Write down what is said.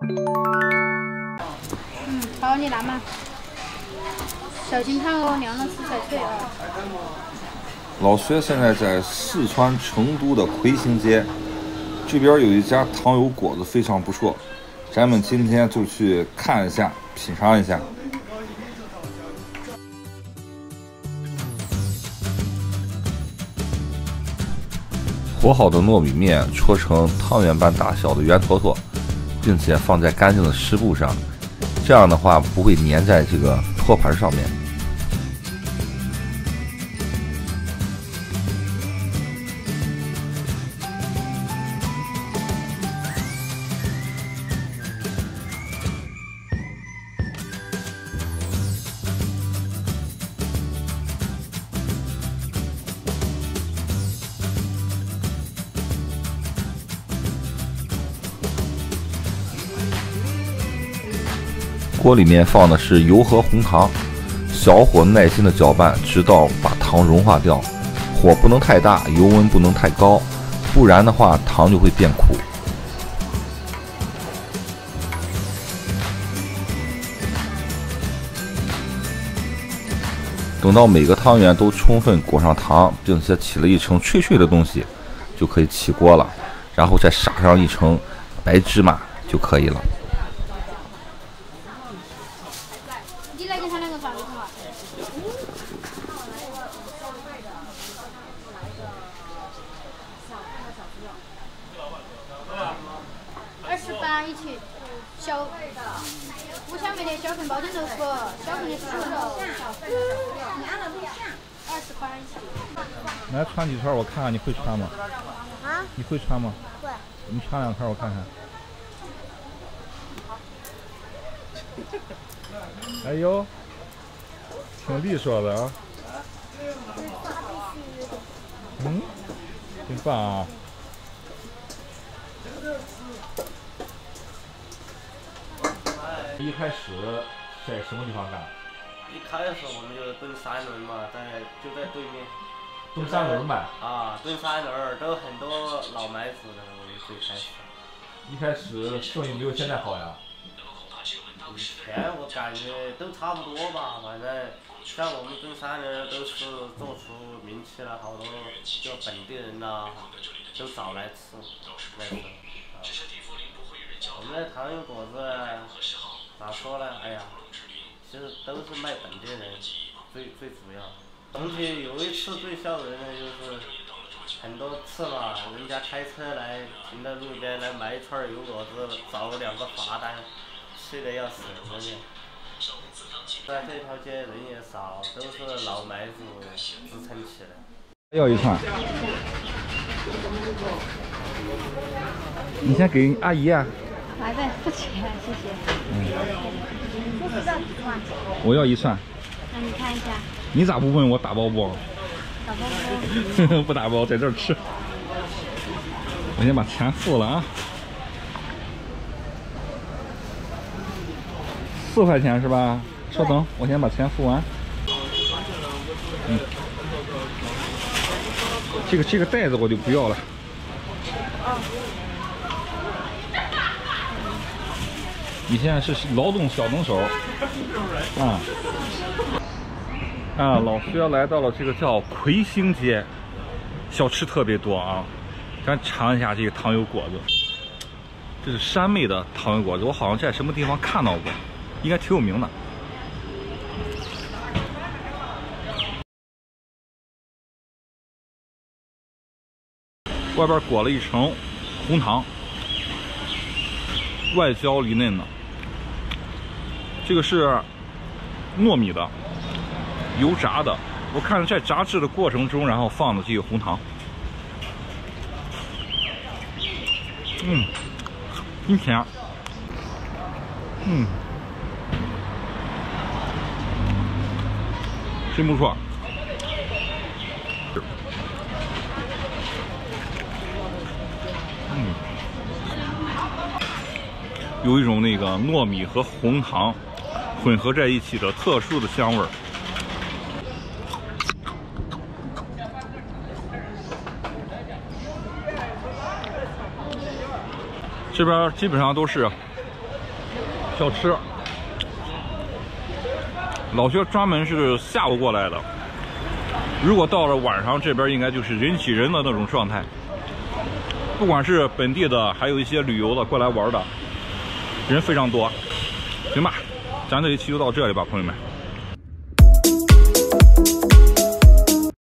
嗯，好，你拿嘛。小心烫哦，凉了吃才脆哦。老薛现在在四川成都的魁星街，这边有一家糖油果子非常不错，咱们今天就去看一下，品尝一下。和好的糯米面搓成汤圆般大小的圆坨坨，并且放在干净的湿布上，这样的话不会粘在这个托盘上面。锅里面放的是油和红糖，小火耐心的搅拌，直到把糖融化掉。火不能太大，油温不能太高，不然的话糖就会变苦。等到每个汤圆都充分裹上糖，并且起了一层脆脆的东西，就可以起锅了。然后再撒上一层白芝麻就可以了。二十八一起，小五香梅的小份包点豆腐，小份的猪肉，二十八一起。来穿几串，我看看你会穿吗？啊？你会穿吗？会。你穿两串我看看。哎呦，挺利索的啊。嗯，挺棒啊。一开始在什么地方干？一开始我们就蹲三轮嘛，在就在对面。蹲三轮呗？啊，蹲三轮都很多老买子的，我们最开始。一开始生意没有现在好呀？以前我感觉都差不多吧，反正像我们蹲三轮都是做出名气了，好多就本地人呐都找来吃，那时候。我们的糖油果子咋说呢？哎呀，其实都是卖本地人最最主要。总体有一次最笑人的就是很多次嘛，人家开车来停在路边来买一串油果子，找了两个罚单，气得要死人家。在这条街人也少，都是老买主支撑起来。要一串。你先给阿姨啊。来呗，不钱，谢谢。嗯。这是要几串？我要一串。那你看一下。你咋不问我打包不？打包不？不打包，在这儿吃。我先把钱付了啊。四块钱是吧？稍等，我先把钱付完。嗯。这个这个袋子我就不要了。你现在是劳动小能手，啊啊！老薛来到了这个叫魁星街，小吃特别多啊，咱尝一下这个糖油果子。这是山妹的糖油果子，我好像在什么地方看到过，应该挺有名的。外边裹了一层红糖，外焦里嫩的。这个是糯米的，油炸的。我看在炸制的过程中，然后放的这个红糖，嗯，很甜，嗯，真不错。嗯，有一种那个糯米和红糖。混合在一起的特殊的香味儿。这边基本上都是小吃。老薛专门是下午过来的，如果到了晚上，这边应该就是人挤人的那种状态。不管是本地的，还有一些旅游的过来玩的，人非常多。行吧，咱这一期就到这里吧，朋友们。